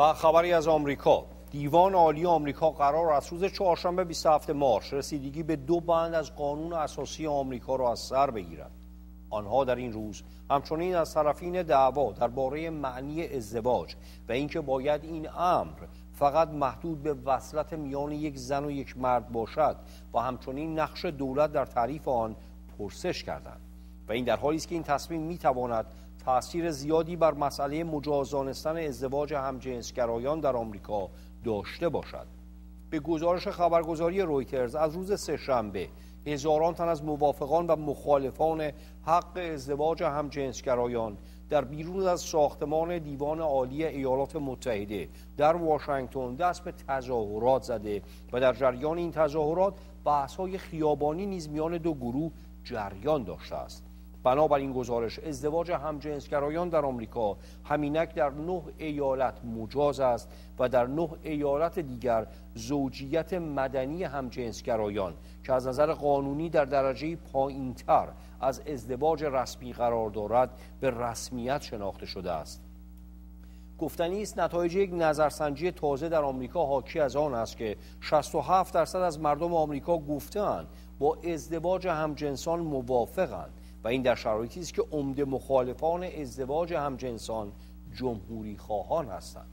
و خبری از آمریکا. دیوان عالی آمریکا قرار است روز چهارشنبه 27 مارس رسیدگی به دو بند از قانون اساسی آمریکا را از سر بگیرد. آنها در این روز همچنین از طرفین دعوا درباره معنی ازدواج و اینکه باید این امر فقط محدود به وصلت میان یک زن و یک مرد باشد و همچنین نقش دولت در تعریف آن پرسش کردند. و این در حالی است که این تصمیم می‌تواند تاثیر زیادی بر مسئله مجازانستن ازدواج همجنسگرایان در آمریکا داشته باشد. به گزارش خبرگزاری رویترز از روز سهشنبه هزاران تن از موافقان و مخالفان حق ازدواج همجنسگرایان در بیرون از ساختمان دیوان عالی ایالات متحده در واشنگتن دست به تظاهرات زده و در جریان این تظاهرات بحث‌های خیابانی نیز میان دو گروه جریان داشته است. بنابراین گزارش ازدواج همجنسگرایان در آمریکا همینک در نه ایالت مجاز است و در نه ایالت دیگر زوجیت مدنی همجنسگرایان که از نظر قانونی در درجه پایینتر از ازدواج رسمی قرار دارد به رسمیت شناخته شده است. گفتنی است نتایج یک نظرسنجی تازه در آمریکا حاکی از آن است که 67 درصد از مردم آمریکا گفتند با ازدواج همجنسان موافقند و این در شرایطی است که عمده مخالفان ازدواج همجنسان جمهوری خواهان هستند.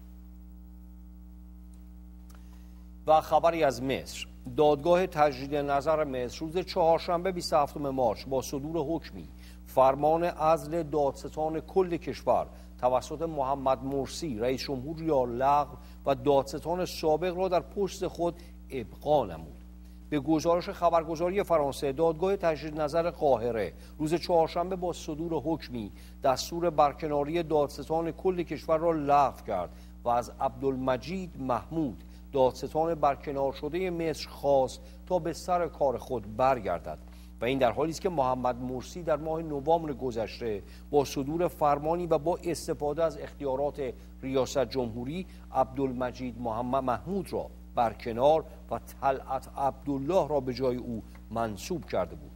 و خبری از مصر. دادگاه تجدید نظر مصر روز چهارشنبه 27 مارچ با صدور حکمی فرمان عزل دادستان کل کشور توسط محمد مرسی رئیس جمهور یا لغو و دادستان سابق را در پشت خود ابقا نمود. به گزارش خبرگزاری فرانسه دادگاه تجدید نظر قاهره. روز چهارشنبه با صدور حکمی دستور برکناری دادستان کل کشور را لغو کرد و از عبدالمجید محمود دادستان برکنار شده مصر خواست تا به سر کار خود برگردد. و این در حالی است که محمد مرسی در ماه نوامبر گذشته با صدور فرمانی و با استفاده از اختیارات ریاست جمهوری عبدالمجید محمد محمود را برکنار و طلعت عبدالله را به جای او منصوب کرده بود.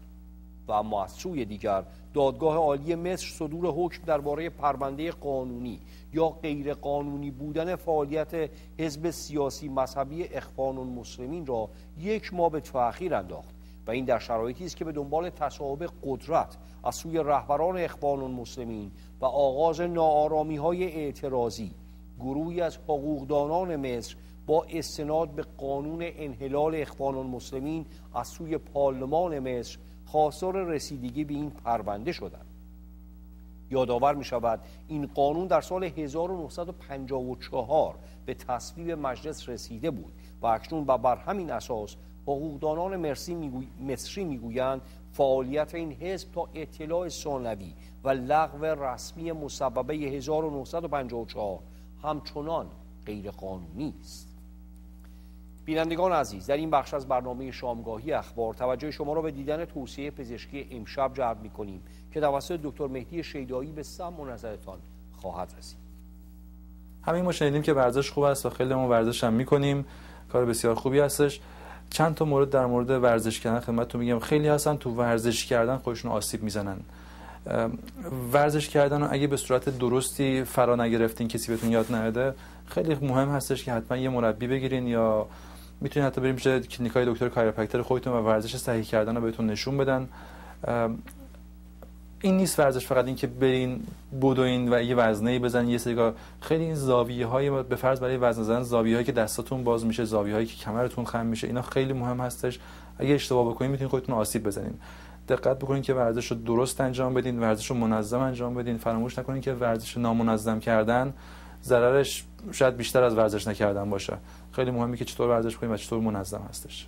و اما از سوی دیگر دادگاه عالی مصر صدور حکم درباره پرونده قانونی یا غیر قانونی بودن فعالیت حزب سیاسی مذهبی اخوان المسلمین را یک ماه به تأخیر انداخت و این در شرایطی است که به دنبال تصاحب قدرت از سوی رهبران اخوان المسلمین و آغاز ناآرامی های اعتراضی گروهی از حقوقدانان مصر استناد به قانون انحلال اخوان المسلمین از سوی پارلمان مصر خواستار رسیدگی به این پرونده شدند یادآور می شود این قانون در سال 1954 به تصویب مجلس رسیده بود و اکنون و بر همین اساس حقوقدانان. مصری می‌گویند فعالیت این حزب تا اطلاع ثانوی و لغو رسمی مسببه 1954 همچنان غیر قانونی است بینندگان عزیز در این بخش از برنامه شامگاهی اخبار توجه شما را به دیدن توصیه پزشکی امشب جلب می کنیم که توسط دکتر مهدی شیدایی به سم و نظرتان خواهد رسید. همین ما شنیدیم که ورزش خوب است و خیلی ما ورزش هم می‌کنیم. کار بسیار خوبی هستش. چند تا مورد در مورد ورزش کردن خدمتتون میگم. خیلی هستن تو ورزش کردن خودشون آسیب می‌زنن. ورزش کردن اگه به صورت درستی فرا نگرفتین کسی بهتون یاد نده خیلی مهم هستش که حتما یه مربی بگیرین یا می‌تونید حتی بریم پیش کلینیکای دکتر chiropractor خودتون و ورزش صحیح کردن رو بهتون نشون بدن. این نیست ورزش فقط این که برین بدوین و یه وزنه بزن یه سری خیلی این زاویه های به فرض برای وزن زدن زاویه هایی که دستاتون باز میشه زاویه هایی که کمرتون خم میشه اینا خیلی مهم هستش. اگه اشتباه بکنید می‌تونید خودتون آسیب بزنین. دقت بکنید که ورزش رو درست انجام بدین ورزش رو منظم انجام بدین. فراموش نکنید که ورزش نامنظم کردن ضررش شاید بیشتر از ورزش نکردن باشه. خیلی مهمه که چطور ورزش کنیم و چطور منظم هستش.